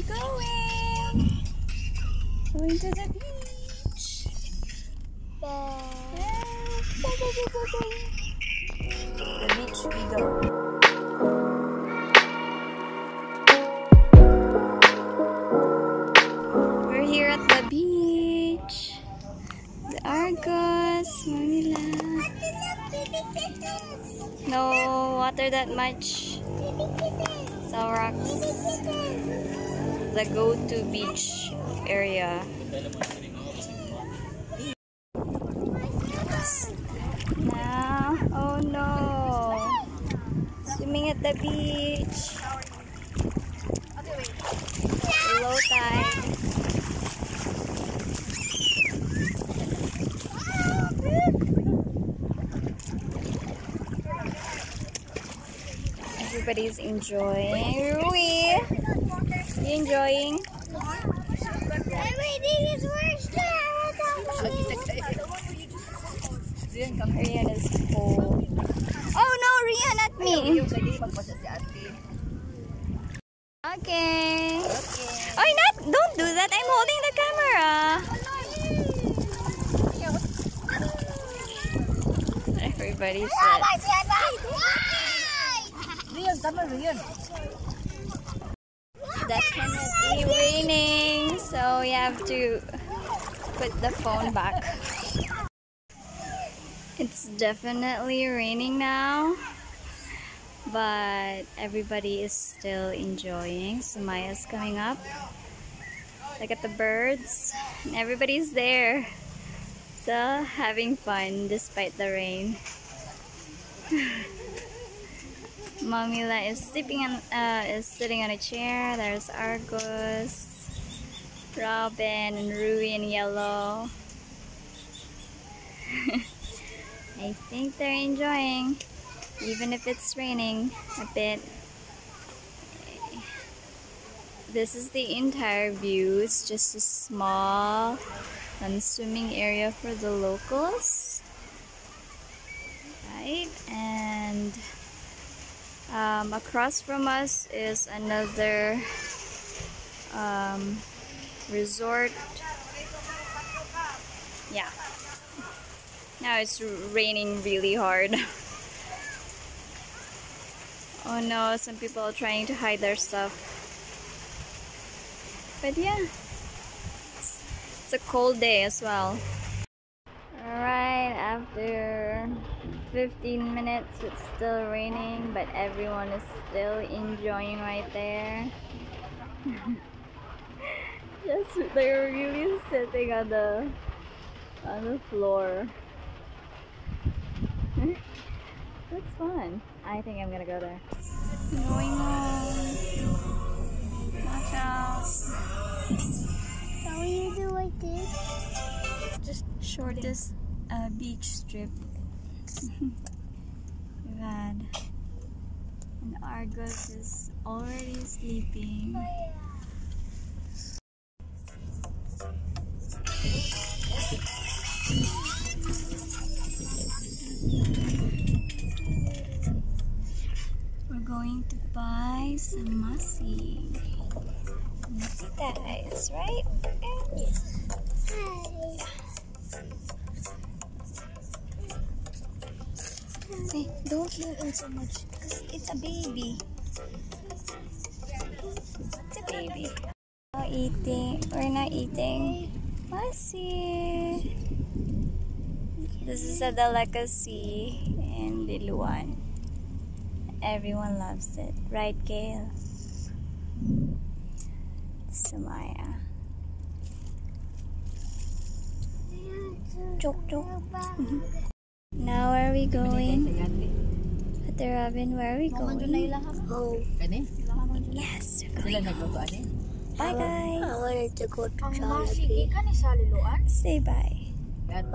we going? Going to the beach. The beach we go. We're here at the beach. The Argos, Manila. No water that much. It's all rocks. The go-to beach area. Now, oh no. Swimming at the beach. Low tide. Everybody's enjoying. You enjoying? Rian is worse Rihanna's cold. Oh no, Rian, not me. Okay. Oh, not. Don't do that. I'm holding the camera. Everybody's set. Definitely raining, so you have to put the phone back. It's definitely raining now, but everybody is still enjoying. Sumaya's coming up. Look at the birds, and everybody's there. Still having fun despite the rain. Mamila is sleeping uh, is sitting on a chair. There's Argus, Robin, and Rui in yellow. I think they're enjoying, even if it's raining a bit. This is the entire view. It's just a small um, swimming area for the locals. Right, and um, across from us is another um, resort. Yeah. Now it's raining really hard. oh no, some people are trying to hide their stuff. But yeah, it's, it's a cold day as well. Alright, after 15 minutes. It's still raining but everyone is still enjoying right there. Just they're really sitting on the on the floor. That's fun. I think I'm gonna go there. Going home. Watch out. How you do like this? just shortest uh, beach strip we've had and Argus is already sleeping. We're going to buy some masi masi guys right Don't let in so much it's a baby. It's a baby. Not eating. We're not eating. Masi. This is a delicacy in Liloan. Everyone loves it. Right, Gail? Sumaya. Chok chok. Now where are we going? Ate Robin, where are we going? Oh, Yes, we're going. nagluto ani? Bye oh, I wanted to go to Ang Jollibee. masigi ka ni sa liloan? Say bye. Bye